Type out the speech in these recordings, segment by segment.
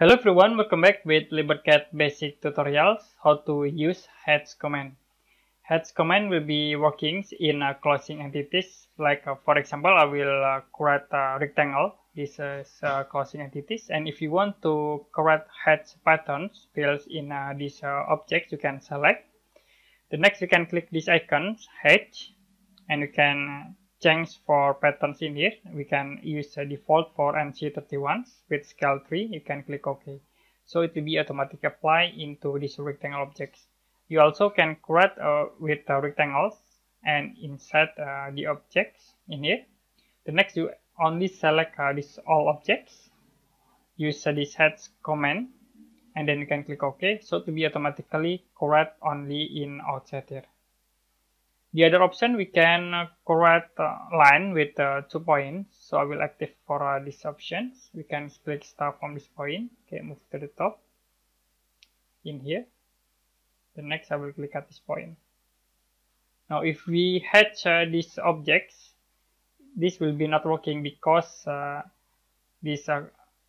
Hello everyone, welcome back with LibreCAD basic tutorials how to use hatch command. Hatch command will be working in uh, closing entities like uh, for example I will uh, create a rectangle this is uh, closing entities and if you want to create hatch patterns fields in uh, this uh, objects you can select. The next you can click this icon hatch and you can change for patterns in here. We can use a default for ANSI31 with scale 3 you can click OK. So it will be automatically apply into this rectangle objects. You also can create uh, with uh, rectangles and insert uh, the objects in here. The next you only select uh, this all objects. Use uh, this hatch command and then you can click OK. So to be automatically create only in outside here the other option we can uh, create line with uh, two points. So I will active for uh, these options. We can split start from this point. Okay, move to the top. In here. The next I will click at this point. Now if we hatch uh, these objects, this will be not working because uh, this uh,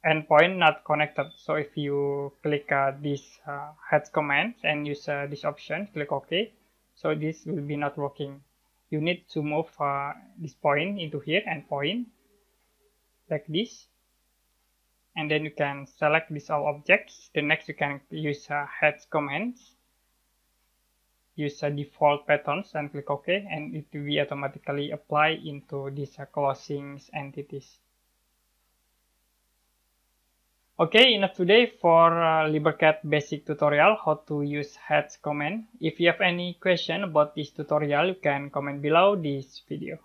endpoint not connected. So if you click uh, this uh, hatch command and use uh, this option, click OK so this will be not working. You need to move uh, this point into here and point like this. And then you can select these all objects. The next you can use uh, hatch commands. Use uh, default patterns and click ok and it will be automatically apply into these uh, entities Okay, enough today for uh, basic tutorial how to use hatch command. If you have any question about this tutorial, you can comment below this video.